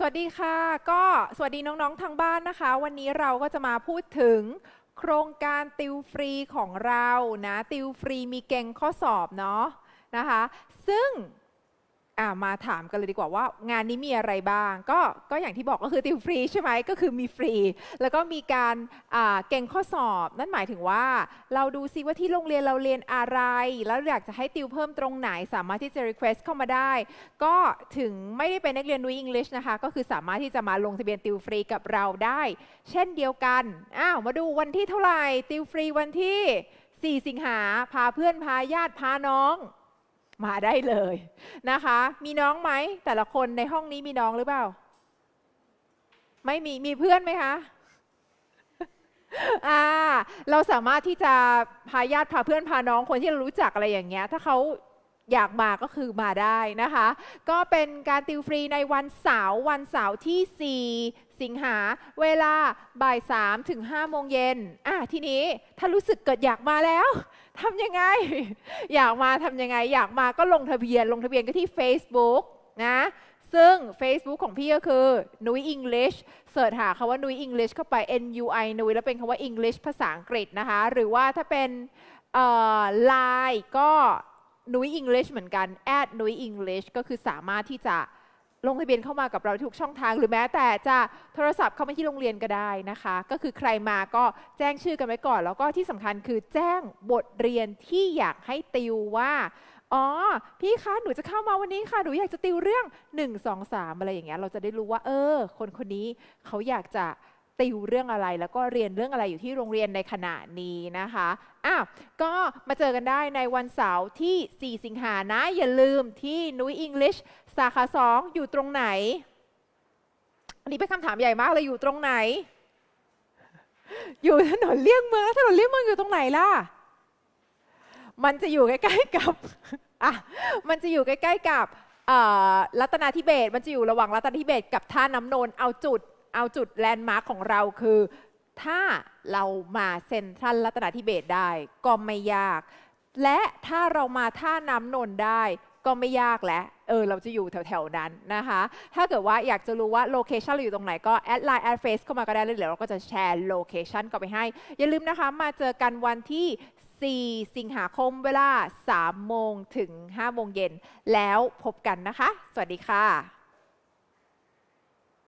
สวัสดีค่ะ ก็สวัสดีน้องๆทางบ้านนะคะ วันนี้เราก็จะมาพูดถึงโครงการติวฟรีของเรานะ ติวฟรีมีเก็งข้อสอบเนาะนะคะ ซึ่ง อ่ามาถามกันเลยดีกว่าว่างานนี้มีอะไรบ้าง ก็ก็อย่างที่บอกก็คือติวฟรีใช่ไหมก็คือมีฟรี แล้วก็มีการอ่าเก็งข้อสอบ นั่นหมายถึงว่า เราดูซิว่าที่โรงเรียนเราเรียนอะไร แล้วอยากจะให้ติวเพิ่มตรงไหน สามารถที่จะ request เข้ามาได้ ก็ถึงไม่ได้เป็นนักเรียนนุ้ยอังกฤษนะคะ ก็คือสามารถที่จะมาลงทะเบียนติวฟรีกับเราได้ เช่นเดียวกันอ้าวมาดูวันที่เท่าไหร่ติวฟรีวันที่ 4 สิงหาพาเพื่อนพาญาติพาน้อง มาได้เลยนะคะ มีน้องไหมแต่ละคนในห้องนี้มีน้องหรือเปล่า ไม่มีมีเพื่อนไหมคะอ่าเราสามารถที่จะพาญาติพาเพื่อนพาน้องคนที่เรารู้จักอะไรอย่างเงี้ย ถ้าเขา อยากมาก็คือมาได้นะคะ ก็เป็นการติวฟรีในวันเสาร์วันเสาร์ที่ 4 สิงหาเวลาบ่าย3ถึง5โมงเย็นอะทีนี้ถ้ารู้สึกเกิดอยากมาแล้วทำยังไง อยากมาทำยังไง อยากมาก็ลงทะเบียนลงทะเบียนก็ที่ Facebook นะซึ่ง Facebook ของพี่ก็คือนุ้ย English เสิร์ชหาคาว่านุ้ย English เข้าไป N U I นุ้ยแล้วเป็นคาว่า English ภาษาอังกฤษนะคะ หรือว่าถ้าเป็นไลน์ก็ นุ้ย English เหมือนกัน at นุ้ย English ก็คือสามารถที่จะลงทะเบียนเข้ามากับเราทุกช่องทาง หรือแม้แต่จะโทรศัพท์เข้ามาที่โรงเรียนก็ได้นะคะ ก็คือใครมาก็แจ้งชื่อกันไว้ก่อน แล้วก็ที่สำคัญคือแจ้งบทเรียนที่อยากให้ติวว่าอ๋อ พี่คะ หนูจะเข้ามาวันนี้ค่ะ หนูอยากจะติวเรื่อง 1 2 3 อะไรอย่างเงี้ย เราจะได้รู้ว่า เออ คนคนนี้เขาอยากจะ ติวเรื่องอะไร แล้วก็เรียนเรื่องอะไรอยู่ที่โรงเรียนในขณะนี้นะคะอ้าวก็มาเจอกันได้ในวันเสาร์ที่ 4 สิงหานะ อย่าลืมที่นุ้ยอังกฤษสาขา 2 อยู่ตรงไหน อันนี้เป็นคำถามใหญ่มากเลยอยู่ตรงไหน อยู่ถนนเลี่ยงเมืองถนนเลี่ยงเมืองอยู่ตรงไหนล่ะ มันจะอยู่ใกล้ๆกับอะมันจะอยู่ใกล้ๆกับรัตนาธิเบศมันจะอยู่ระหว่างรัตนาธิเบศกับท่าน้ำนน เอาจุด เอาจุดแลนด์มาร์คของเราคือ ถ้าเรามาเซ็นทรัลรัตนาธิเบศได้ ก็ไม่ยาก และถ้าเรามาท่าน้ำนนได้ก็ไม่ยากแล้ว เออ เราจะอยู่แถว ๆ นั้นนะคะ ถ้าเกิดว่าอยากจะรู้ว่า location เราอยู่ตรงไหนก็ add ไลน์ add เฟซเข้ามาก็ได้เลยเดี๋ยวเราก็จะแชร์ location ก็ไปให้ อย่าลืมนะคะ มาเจอกันวันที่ 4 สิงหาคมเวลา 3 โมงถึง 5 โมงเย็น แล้วพบกันนะคะ สวัสดีค่ะ